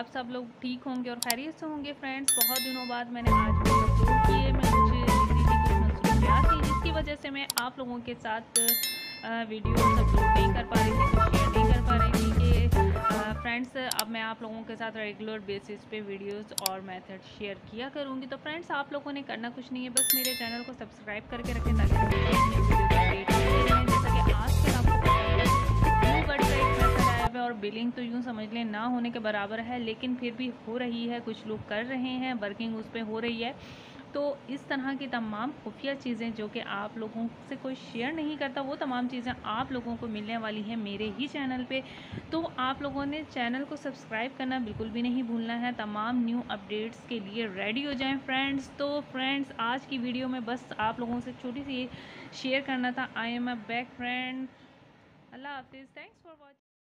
आप सब लोग ठीक होंगे और खैरियत से होंगे फ्रेंड्स बहुत दिनों बाद मैंने आज अपलोड किए मैं कुछ थी जिसकी वजह से मैं आप लोगों के साथ वीडियो अपलोड नहीं कर पा रही थी शेयर नहीं कर पा रही थी कि फ्रेंड्स अब मैं आप लोगों के साथ रेगुलर बेसिस पे वीडियोस और मेथड शेयर किया करूँगी. तो फ्रेंड्स आप लोगों ने करना कुछ नहीं है, बस मेरे चैनल को सब्सक्राइब करके रखें ताकि बिलिंग तो यूँ समझ लें ना होने के बराबर है, लेकिन फिर भी हो रही है, कुछ लोग कर रहे हैं वर्किंग उस पर हो रही है। तो इस तरह की तमाम खुफिया चीज़ें जो कि आप लोगों से कोई शेयर नहीं करता, वो तमाम चीज़ें आप लोगों को मिलने वाली हैं मेरे ही चैनल पे। तो आप लोगों ने चैनल को सब्सक्राइब करना बिल्कुल भी नहीं भूलना है। तमाम न्यू अपडेट्स के लिए रेडी हो जाएँ फ्रेंड्स तो फ्रेंड्स आज की वीडियो में बस आप लोगों से छोटी सी शेयर करना था। I am a back friend अल्लाह हाफिज़। Thanks for watching